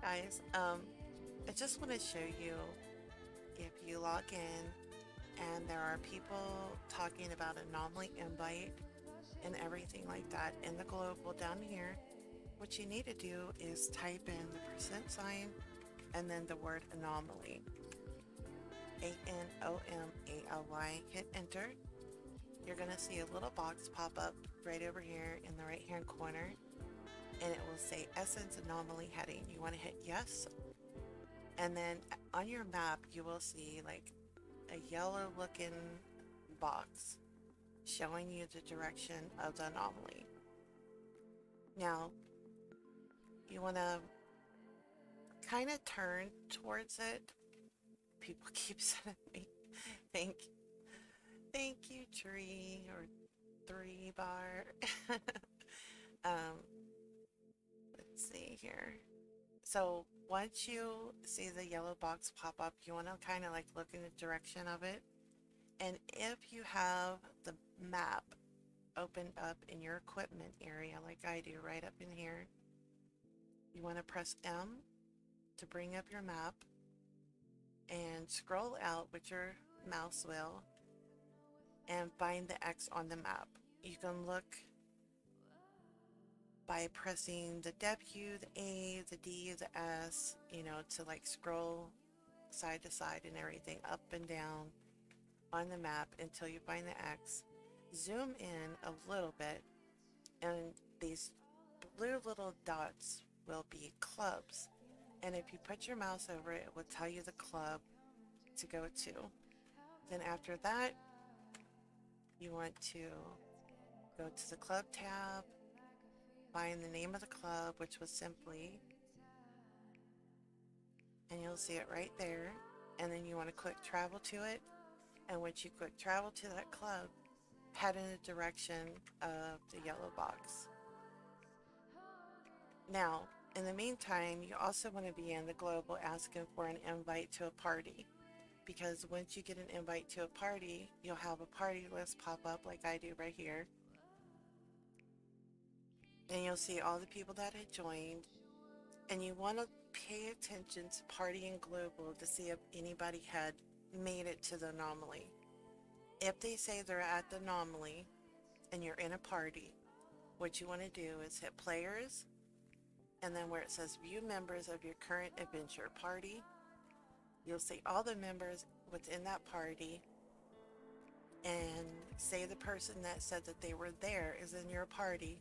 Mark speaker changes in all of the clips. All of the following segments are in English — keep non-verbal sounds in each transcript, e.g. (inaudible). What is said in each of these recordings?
Speaker 1: guys. Um, I just want to show you if you log in and there are people talking about anomaly invite and everything like that in the global down here, what you need to do is type in the percent sign and then the word anomaly. A-N-O-M-A-L-Y, hit enter. You're gonna see a little box pop up right over here in the right hand corner and it will say Essence Anomaly heading. You want to hit yes. And then on your map, you will see like a yellow looking box showing you the direction of the anomaly. Now, you want to kind of turn towards it. People (laughs) keep sending me, thank, thank you, tree or three bar. (laughs) um, here. So once you see the yellow box pop up, you want to kind of like look in the direction of it. And if you have the map opened up in your equipment area like I do right up in here, you want to press M to bring up your map and scroll out with your mouse wheel and find the X on the map. You can look by pressing the W, the A, the D, the S, you know, to like scroll side to side and everything up and down on the map until you find the X. Zoom in a little bit and these blue little dots will be clubs. And if you put your mouse over it, it will tell you the club to go to. Then after that, you want to go to the club tab find the name of the club, which was simply, and you'll see it right there. And then you want to click travel to it. And once you click travel to that club, head in the direction of the yellow box. Now, in the meantime, you also want to be in the global asking for an invite to a party. Because once you get an invite to a party, you'll have a party list pop up like I do right here and you'll see all the people that had joined and you want to pay attention to party and global to see if anybody had made it to the anomaly. If they say they're at the anomaly and you're in a party what you want to do is hit players and then where it says view members of your current adventure party you'll see all the members within that party and say the person that said that they were there is in your party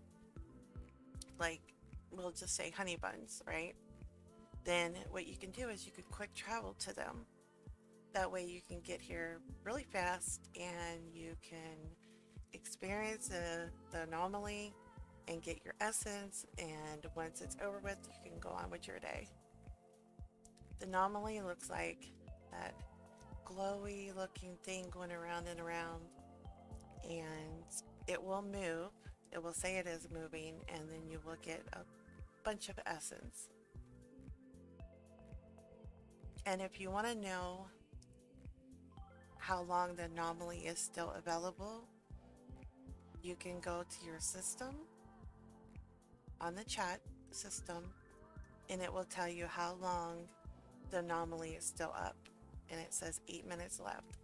Speaker 1: like we'll just say honey buns, right? Then what you can do is you could quick travel to them. That way you can get here really fast and you can experience the, the anomaly and get your essence and once it's over with you can go on with your day. The anomaly looks like that glowy looking thing going around and around and it will move it will say it is moving and then you will get a bunch of essence. And if you want to know how long the anomaly is still available, you can go to your system on the chat system and it will tell you how long the anomaly is still up and it says eight minutes left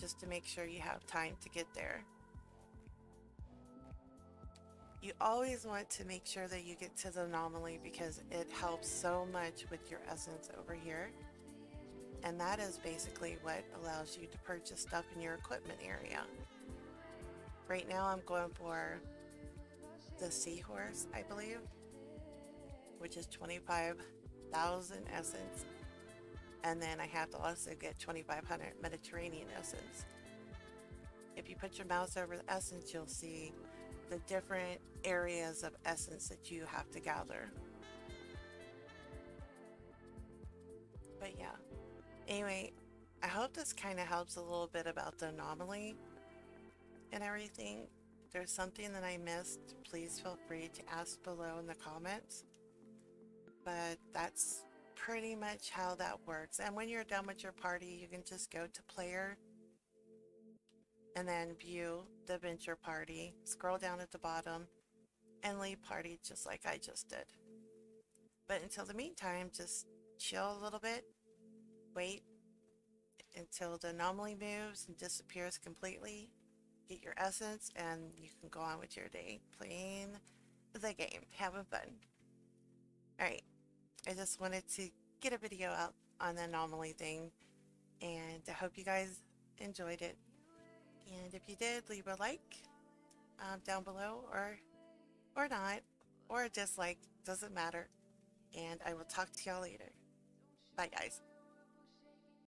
Speaker 1: just to make sure you have time to get there you always want to make sure that you get to the anomaly because it helps so much with your essence over here. And that is basically what allows you to purchase stuff in your equipment area. Right now I'm going for the Seahorse, I believe, which is 25,000 essence. And then I have to also get 2,500 Mediterranean essence. If you put your mouse over the essence, you'll see the different areas of essence that you have to gather. But yeah, anyway, I hope this kind of helps a little bit about the anomaly and everything. If there's something that I missed, please feel free to ask below in the comments. But that's pretty much how that works. And when you're done with your party, you can just go to player and then view the venture party, scroll down at the bottom, and leave party just like I just did. But until the meantime, just chill a little bit, wait until the anomaly moves and disappears completely, get your essence, and you can go on with your day playing the game, having fun. Alright, I just wanted to get a video out on the anomaly thing, and I hope you guys enjoyed it. And if you did, leave a like um, down below, or or not, or a dislike, doesn't matter. And I will talk to y'all later. Bye, guys.